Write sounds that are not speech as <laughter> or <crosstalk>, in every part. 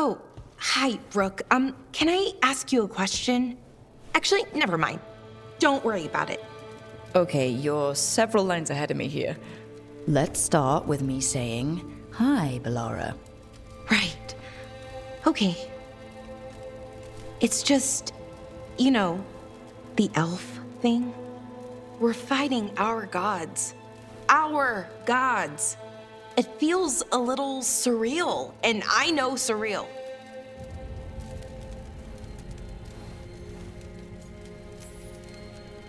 Oh, hi, Rook. Um, can I ask you a question? Actually, never mind. Don't worry about it. Okay, you're several lines ahead of me here. Let's start with me saying, Hi, Bellara. Right. Okay. It's just, you know, the elf thing. We're fighting our gods. Our gods. It feels a little surreal, and I know surreal.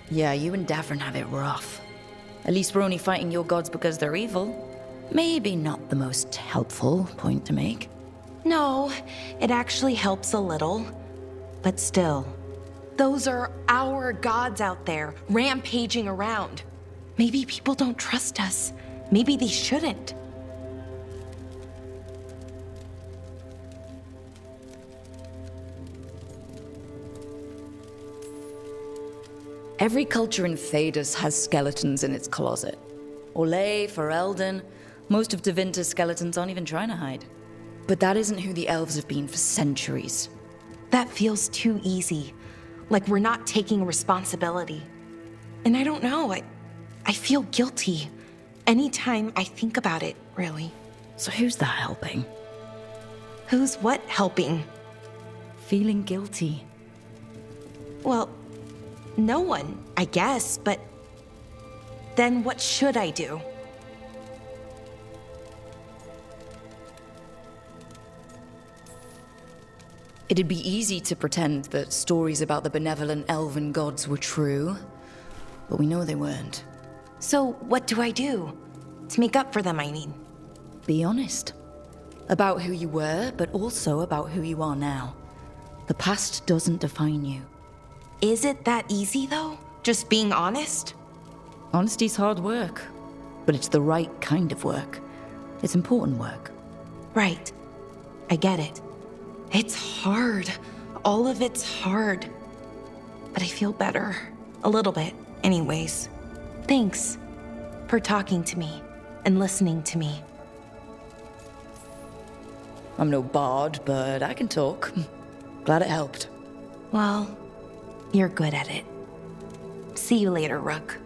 Yeah, you and Davrin have it rough. At least we're only fighting your gods because they're evil. Maybe not the most helpful point to make. No, it actually helps a little. But still, those are our gods out there, rampaging around. Maybe people don't trust us. Maybe they shouldn't. Every culture in Thedas has skeletons in its closet. Orlais, Ferelden, most of Tevinter's skeletons aren't even trying to hide. But that isn't who the elves have been for centuries. That feels too easy. Like we're not taking responsibility. And I don't know, I, I feel guilty. Anytime I think about it, really. So who's that helping? Who's what helping? Feeling guilty. Well, no one, I guess, but then what should I do? It'd be easy to pretend that stories about the benevolent elven gods were true, but we know they weren't. So, what do I do? To make up for them, I mean. Be honest. About who you were, but also about who you are now. The past doesn't define you. Is it that easy, though? Just being honest? Honesty's hard work, but it's the right kind of work. It's important work. Right. I get it. It's hard. All of it's hard. But I feel better. A little bit, anyways. Thanks for talking to me and listening to me. I'm no bard, but I can talk. <laughs> Glad it helped. Well, you're good at it. See you later, Rook.